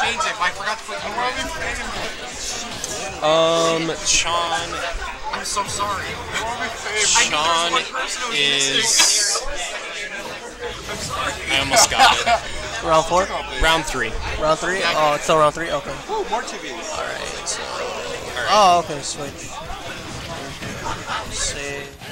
change it. I forgot to put you Um, Sean. I'm so sorry. Sean one person who was is. I almost got it. Round four? Round three. Round three? Oh, it's still round three? Okay. Ooh, more TVs. Alright, so. Oh, okay, switch. Save.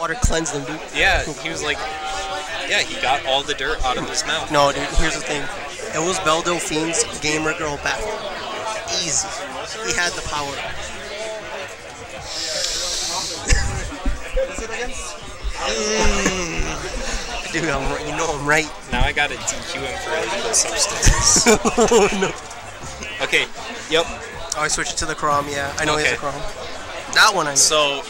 Water cleansed them, dude. Yeah, he was like. Yeah, he got all the dirt out of his mouth. No, dude, here's the thing. It was Belle Delphine's gamer girl battle. Easy. He had the power. Mm. Dude, I'm right. You know I'm right. Now I gotta DQ him for illegal substances. oh no. Okay, yep. Oh, I switched it to the Chrom. Yeah, I know he has a Okay. Chrom. That one I know. So,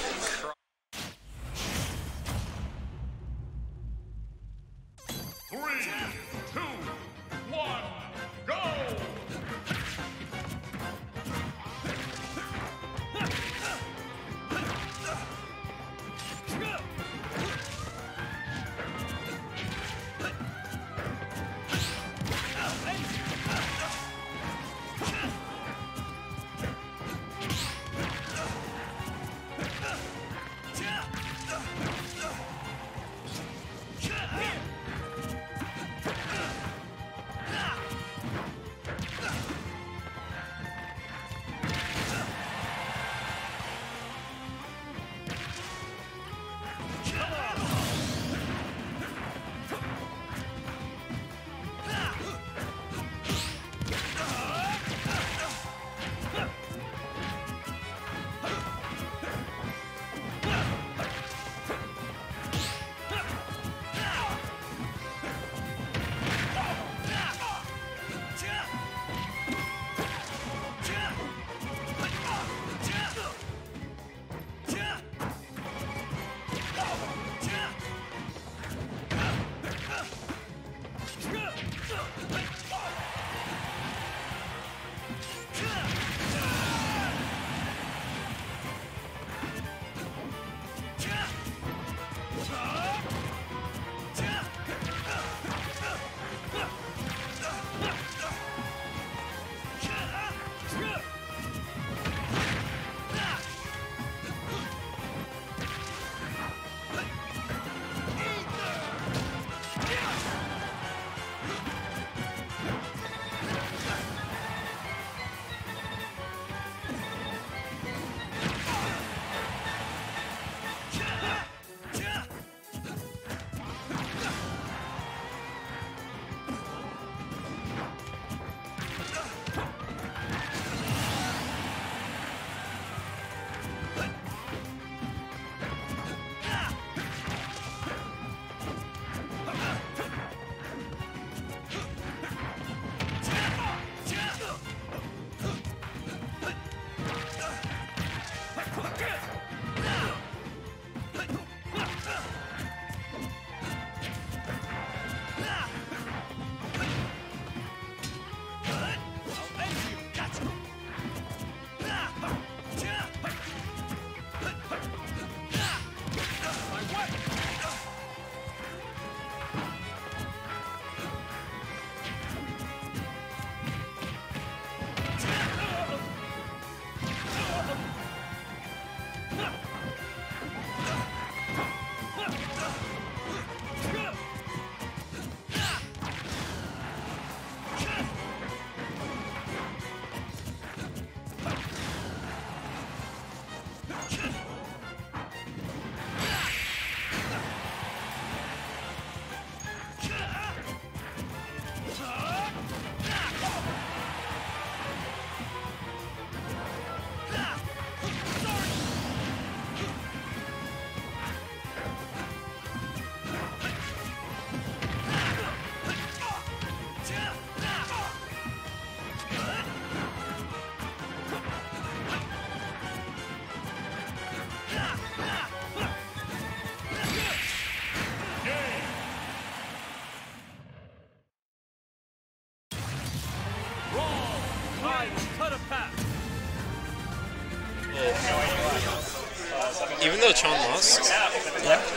Even though Chan lost,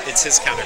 it's his counter